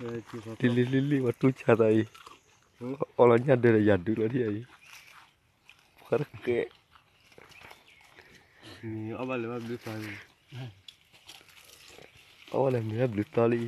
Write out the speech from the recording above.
Lili lili waktu carai. Olahnya ya ada jadul lah dia. Perke. Ni Ini lewat beli tali, Awalnya beli tali.